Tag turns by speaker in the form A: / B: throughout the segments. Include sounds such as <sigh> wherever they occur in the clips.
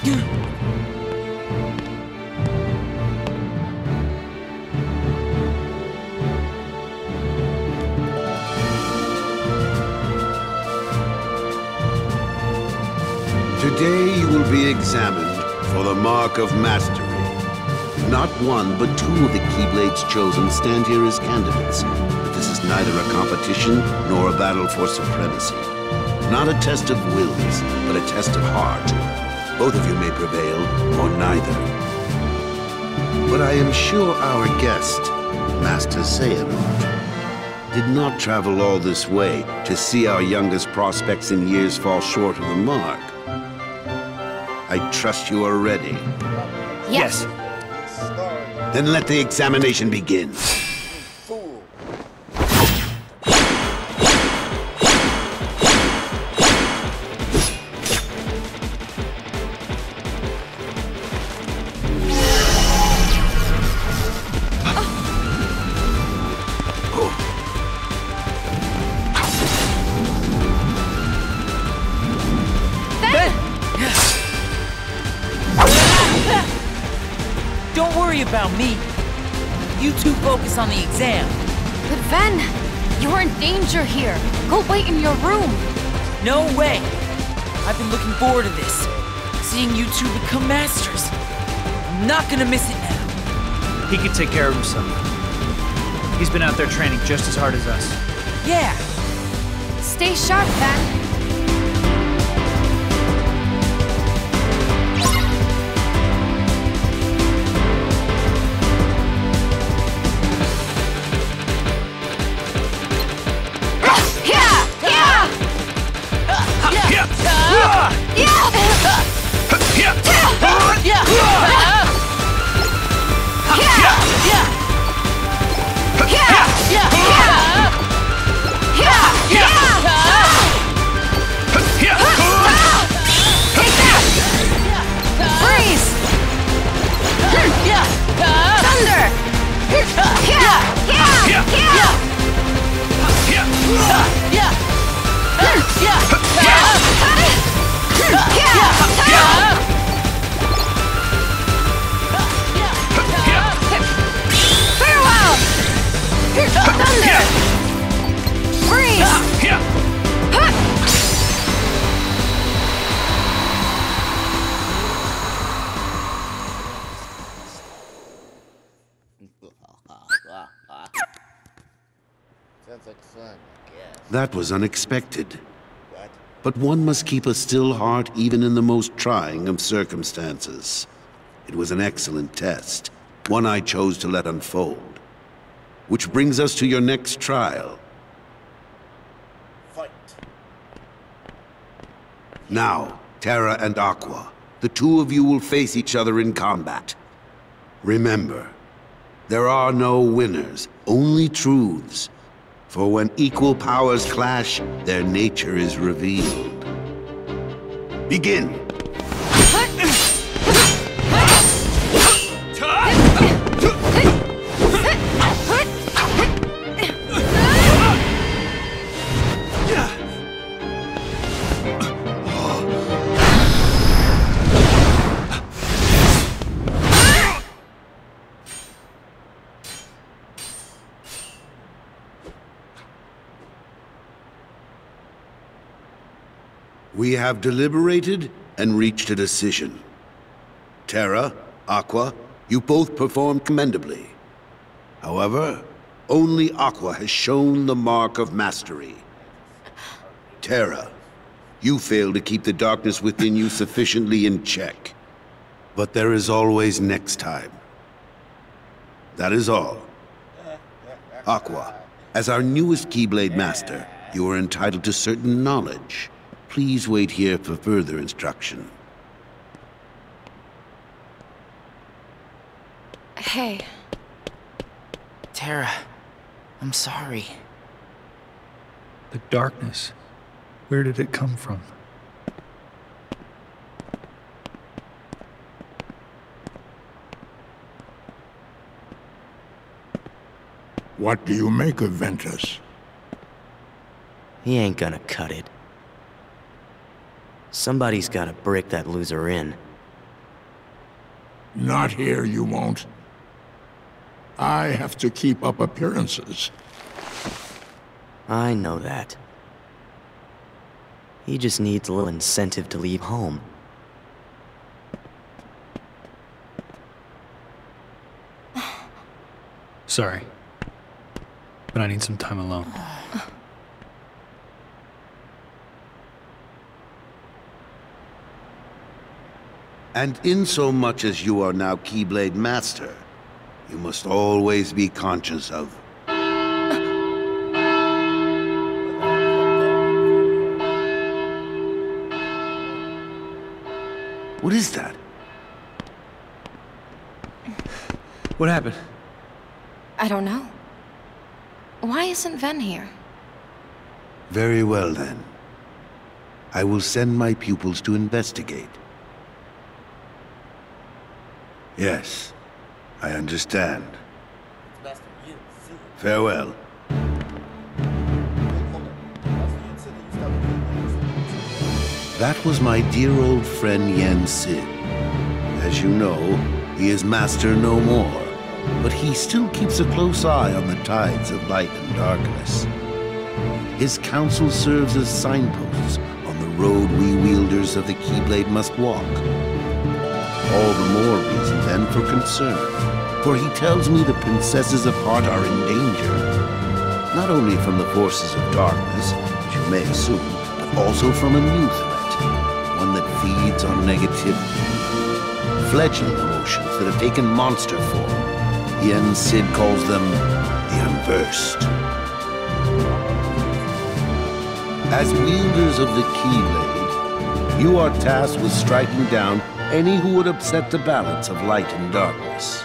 A: Today you will be examined for the mark of mastery. Not one, but two of the Keyblades chosen stand here as candidates. But this is neither a competition nor a battle for supremacy. Not a test of wills, but a test of heart. Both of you may prevail, or neither. But I am sure our guest, Master Xehanort, did not travel all this way to see our youngest prospects in years fall short of the mark. I trust you are ready.
B: Yes.
A: Then let the examination begin.
C: On the exam.
B: But Ven, you're in danger here. Go wait in your room.
C: No way. I've been looking forward to this. Seeing you two become masters. I'm not gonna miss it now.
D: He could take care of himself. He's been out there training just as hard as us.
C: Yeah.
B: Stay sharp, Ven.
A: That was unexpected. But one must keep a still heart even in the most trying of circumstances. It was an excellent test, one I chose to let unfold. Which brings us to your next trial.
E: Fight.
A: Now, Terra and Aqua, the two of you will face each other in combat. Remember, there are no winners, only truths. For when equal powers clash, their nature is revealed. Begin! Have deliberated and reached a decision. Terra, Aqua, you both performed commendably. However, only Aqua has shown the mark of mastery. Terra, you failed to keep the darkness within you sufficiently in check. But there is always next time. That is all. Aqua, as our newest Keyblade Master, you are entitled to certain knowledge. Please wait here for further instruction.
B: Hey,
C: Terra, I'm sorry.
F: The darkness. Where did it come from?
G: What do you make of Ventus?
H: He ain't gonna cut it. Somebody's gotta break that loser in.
G: Not here, you won't. I have to keep up appearances.
H: I know that. He just needs a little incentive to leave home. <sighs>
F: Sorry. But I need some time alone.
A: And insomuch as you are now Keyblade Master, you must always be conscious of What is that?
F: What happened?
B: I don't know. Why isn't Ven here?
A: Very well then. I will send my pupils to investigate. Yes, I understand.
E: It's Master Yen Sid.
A: Farewell.
E: Wait, hold on. Master Yen Sid that you stopped doing this.
A: That was my dear old friend Yen Sid. As you know, he is master no more, but he still keeps a close eye on the tides of light and darkness. His counsel serves as signposts on the road we wielders of the Keyblade must walk. All the more reason then for concern, for he tells me the princesses of Heart are in danger, not only from the forces of darkness, as you may assume, but also from a new threat, one that feeds on negativity. Fledgling emotions that have taken monster form. Yen Sid calls them the Unversed. As wielders of the Keyblade, you are tasked with striking down any who would upset the balance of light and darkness.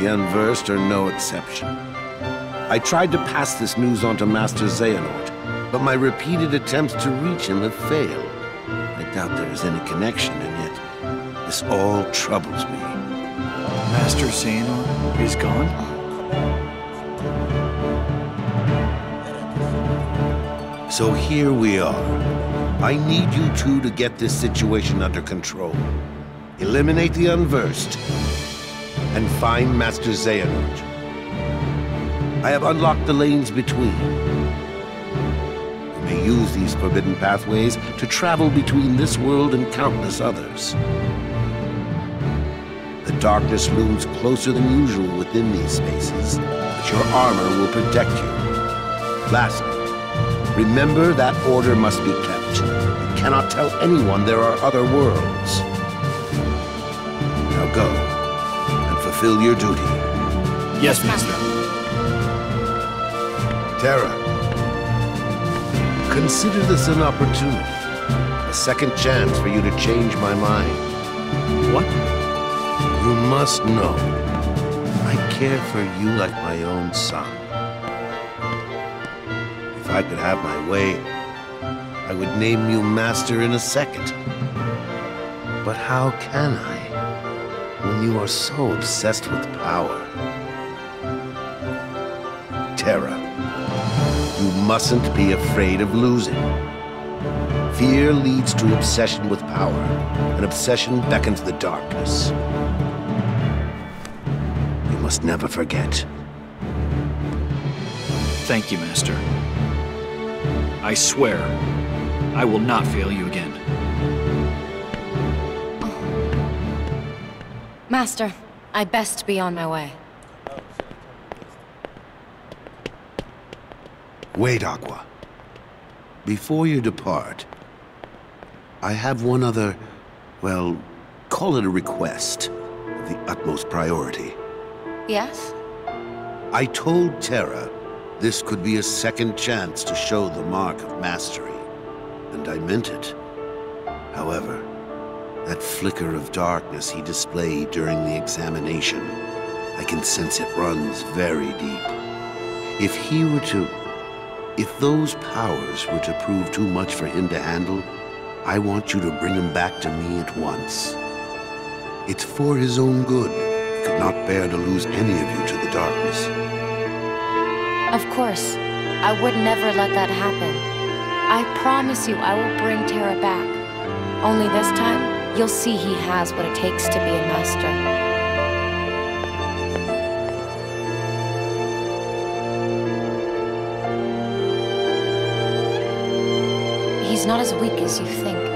A: The Unversed are no exception. I tried to pass this news on to Master Xehanort, but my repeated attempts to reach him have failed. I doubt there is any connection, and yet this all troubles me.
F: Master Xehanort is gone?
A: So here we are. I need you two to get this situation under control. Eliminate the Unversed, and find Master Xehanort. I have unlocked the lanes between. You may use these forbidden pathways to travel between this world and countless others. The darkness looms closer than usual within these spaces, but your armor will protect you. Lastly, remember that order must be kept. You cannot tell anyone there are other worlds. Now go, and fulfill your duty.
F: Yes, Master.
A: Terra, consider this an opportunity. A second chance for you to change my mind.
F: What?
A: You must know, I care for you like my own son. If I could have my way, I would name you master in a second. But how can I, when you are so obsessed with power? Terra, you mustn't be afraid of losing. Fear leads to obsession with power, and obsession beckons the darkness. You must never forget.
F: Thank you, Master. I swear, I will not fail you again.
B: Master, I best be on my way.
A: Wait, Aqua. Before you depart, I have one other, well, call it a request of the utmost priority.
B: Yes?
A: I told Terra this could be a second chance to show the mark of mastery, and I meant it. However, that flicker of darkness he displayed during the examination, I can sense it runs very deep. If he were to... If those powers were to prove too much for him to handle, I want you to bring him back to me at once. It's for his own good. He could not bear to lose any of you to the darkness.
B: Of course. I would never let that happen. I promise you I will bring Terra back. Only this time, you'll see he has what it takes to be a master. He's not as weak as you think.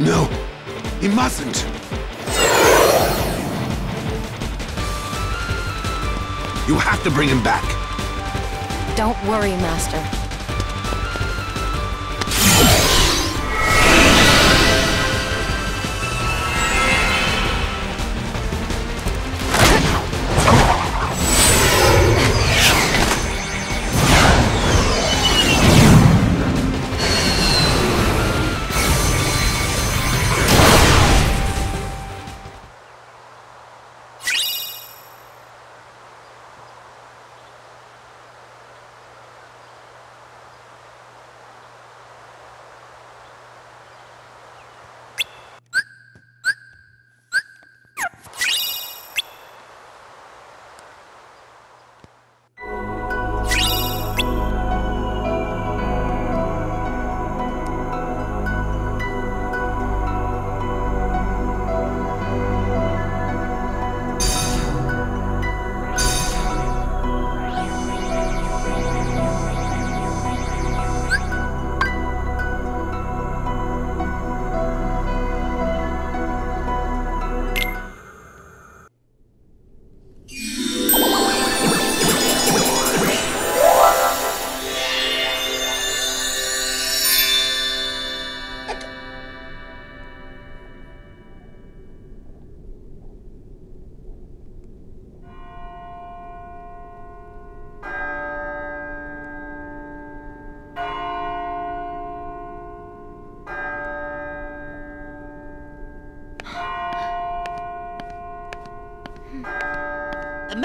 A: No, he mustn't. You have to bring him back.
B: Don't worry, Master.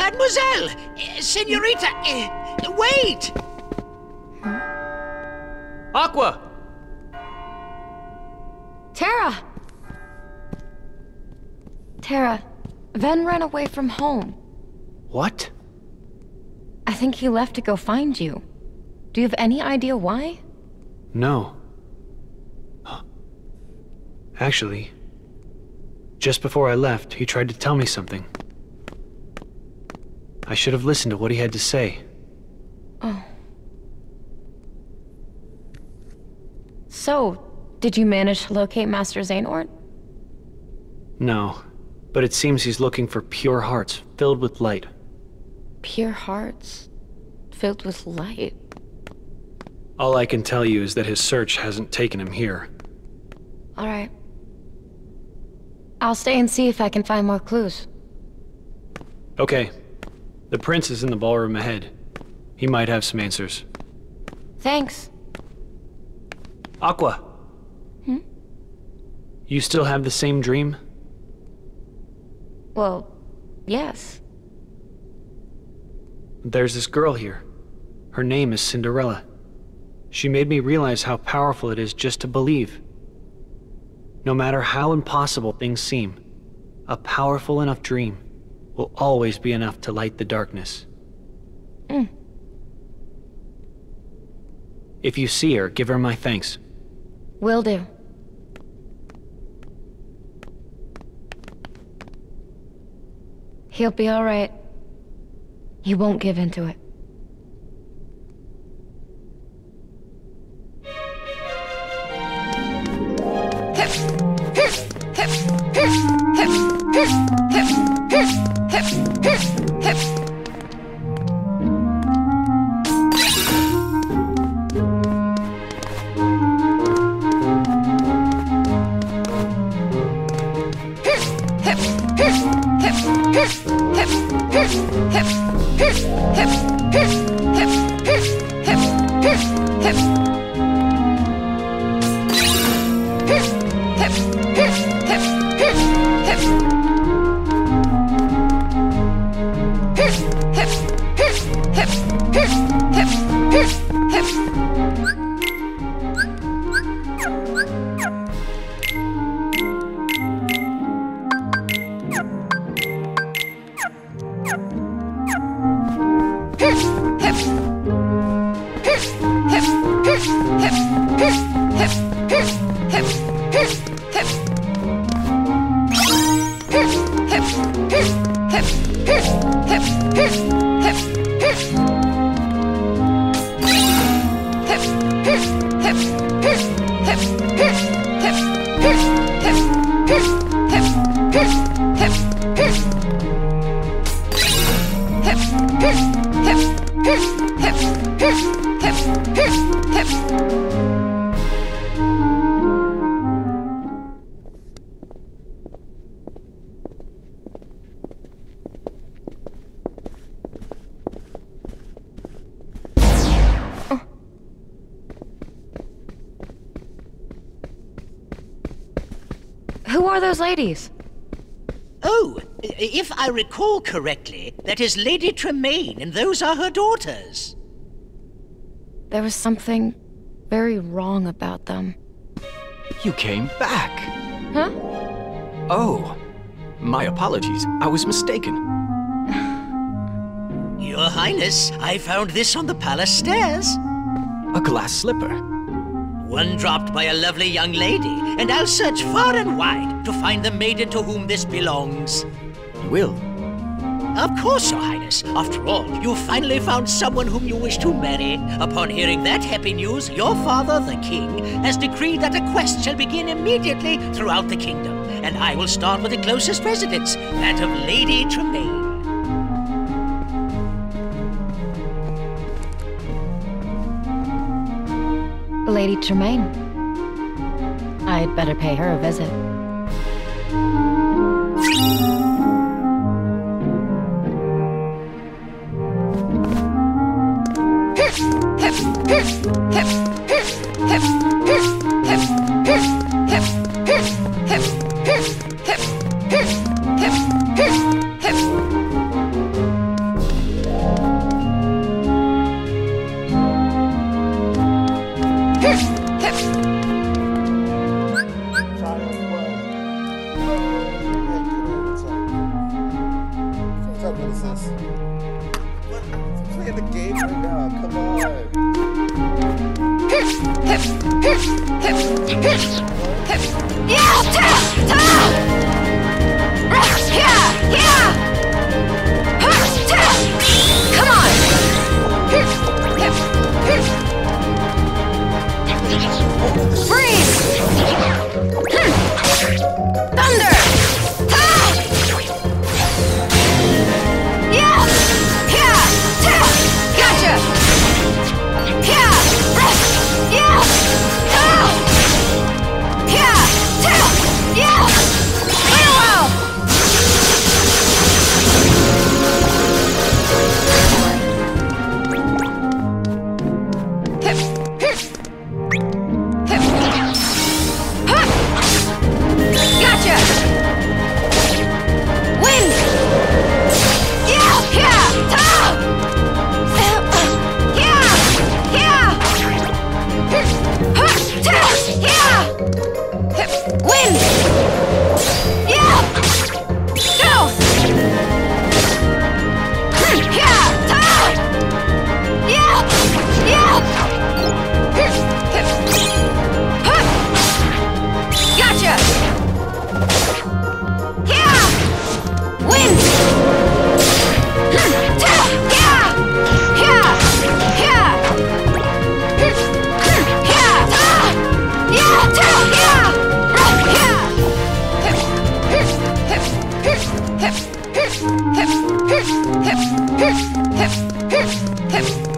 I: Mademoiselle! eh, Senorita! eh, Wait!
D: Aqua!
B: Terra! Terra, Ven ran away from home.
D: What?
B: I think he left to go find you. Do you have any idea why?
F: No. Actually, just before I left, he tried to tell me something. I should have listened to what he had to say.
B: Oh. So, did you manage to locate Master Xehanort?
F: No, but it seems he's looking for pure hearts filled with light.
B: Pure hearts, filled with light.
F: All I can tell you is that his search hasn't taken him here.
B: Alright. I'll stay and see if I can find more clues.
F: Okay. The prince is in the ballroom ahead. He might have some answers.
B: Thanks.
F: Aqua!
B: Hmm?
F: You still have the same dream?
B: Well, yes.
F: There's this girl here. Her name is Cinderella. She made me realize how powerful it is just to believe. No matter how impossible things seem, a powerful enough dream will always be enough to light the darkness.
B: Mm.
F: If you see her, give her my thanks.
B: Will do. He'll be alright. He won't give in to it.
J: Hip!
B: Hip. Ladies?
I: Oh, if I recall correctly, that is Lady Tremaine, and those are her daughters.
B: There was something very wrong about them.
J: You came back.
B: Huh?
J: Oh, my apologies. I was mistaken.
I: Your Highness, I found this on the palace stairs.
J: A glass slipper.
I: One dropped by a lovely young lady, and I'll search far and wide to find the maiden to whom this belongs.
J: You will.
I: Of course, Your Highness. After all, you finally found someone whom you wish to marry. Upon hearing that happy news, your father, the king, has decreed that a quest shall begin immediately throughout the kingdom. And I will start with the closest residence, that of Lady Tremaine.
B: Lady Tremaine. I'd better pay her a visit.
E: game right now. Come on. Yeah, yeah. Come on! Freeze! Hip, hip, hip, hip.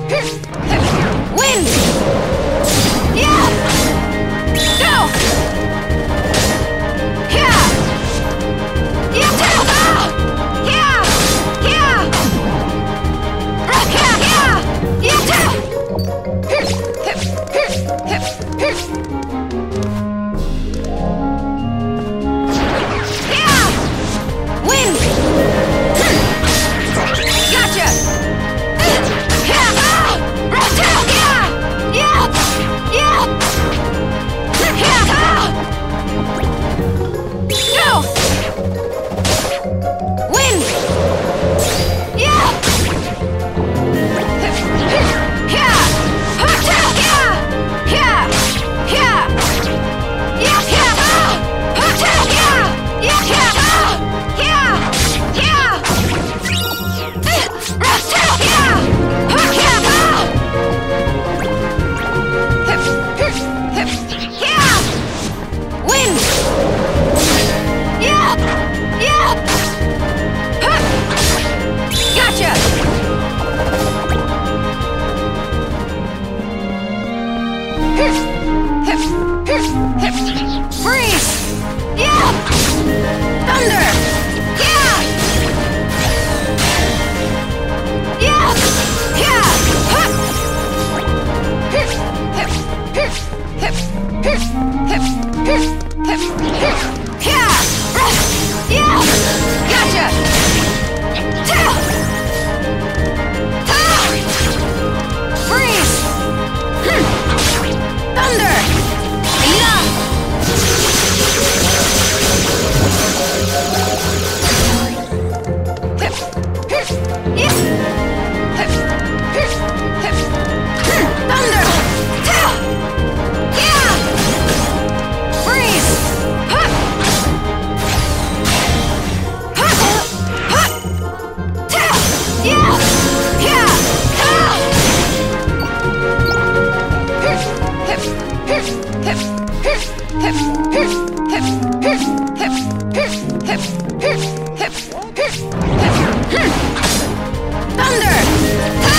B: Thunder!